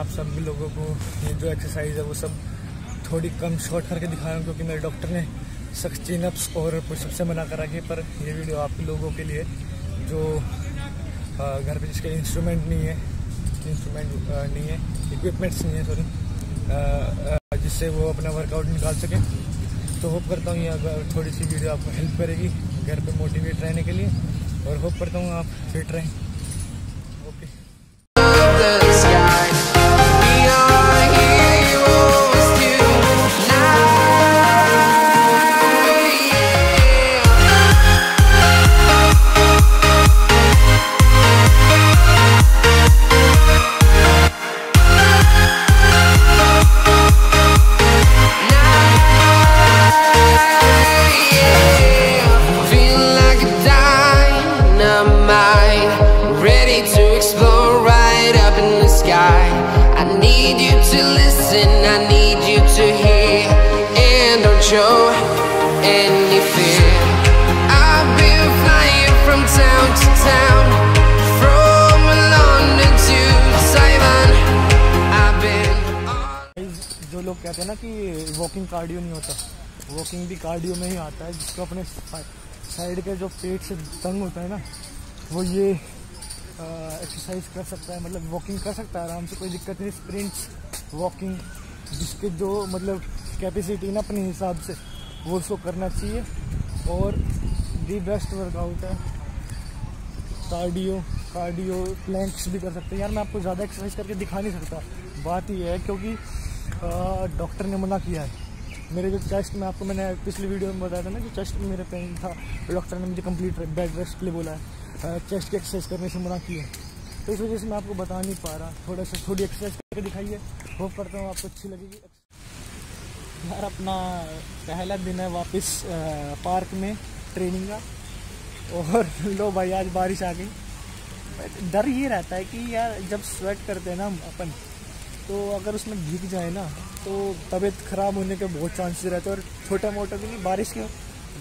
जो एक्सरसाइज है वो सब थोड़ी कम शॉर्ट करके दिखा रहा हूँ क्योंकि मेरे डॉक्टर ने सख्त चिनअप्स और पुशअप से मना करा के पर ये वीडियो आप लोगों के लिए जो घर पे जिसके इंस्ट्रूमेंट नहीं है इंस्ट्रूमेंट नहीं है इक्विपमेंट्स नहीं है सॉरी जिससे वो अपना वर्कआउट निकाल सकें। तो होप करता हूँ ये अगर थोड़ी सी वीडियो आपको हेल्प करेगी घर पे मोटिवेट रहने के लिए और होप करता हूँ आप फिट रहें। Show लोग कहते हैं ना कि वॉकिंग कार्डियो नहीं होता। वॉकिंग भी कार्डियो में ही आता है, जिसको अपने साइड के जो पेट से तंग होता है ना, वो ये एक्सरसाइज कर सकता है मतलब वॉकिंग कर सकता है आराम से, कोई दिक्कत नहीं स्प्रिंट्स वॉकिंग जिसके जो मतलब कैपेसिटी ना अपने हिसाब से, वो उसको करना चाहिए। और दी बेस्ट वर्कआउट है। कार्डियो कार्डियो प्लैंक्स भी कर सकते हैं। यार, मैं आपको ज़्यादा एक्सरसाइज करके दिखा नहीं सकता। बात ये है, क्योंकि डॉक्टर ने मना किया है। मेरे जो चेस्ट में आपको मैंने पिछली वीडियो में बताया था ना कि चेस्ट में मेरा पेन था डॉक्टर ने मुझे कंप्लीट बेड रेस्ट के लिए बोला है। चेस्ट की एक्सरसाइज करने से मना किया है। तो इस वजह से मैं आपको बता नहीं पा रहा। थोड़ा सा थोड़ी एक्सरसाइज करके दिखाइए। होप करता हूँ आपको अच्छी लगेगी। यार, अपना पहला दिन है वापस पार्क में ट्रेनिंग का। और लो भाई, आज बारिश आ गई। डर ये रहता है कि यार, जब स्वेट करते हैं ना अपन तो अगर उसमें भीग जाए ना तो तबीयत ख़राब होने के बहुत चांसेस रहते हैं और छोटा मोटा भी नहीं, बारिश के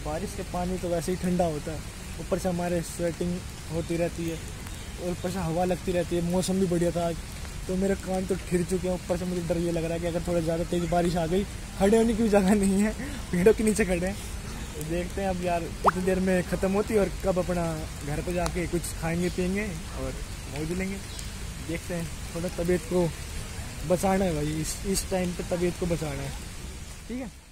बारिश के पानी तो वैसे ही ठंडा होता है। ऊपर से हमारे स्वेटिंग होती रहती है और ऊपर से हवा लगती रहती है, मौसम भी बढ़िया था। तो मेरे कान तो ठिर चुके हैं, ऊपर से मुझे डर ये लग रहा है कि अगर थोड़ा ज़्यादा तेज़ बारिश आ गई, खड़े होने की भी जगह नहीं है, पेड़ों के नीचे खड़े हैं। देखते हैं अब यार कितनी देर में ख़त्म होती है और कब अपना घर पर जाके कुछ खाएँगे, पियेंगे और मौज लेंगे। देखते हैं, थोड़ा तबीयत को बचाना है भाई इस इस टाइम पे तबीयत को बचाना है। ठीक है?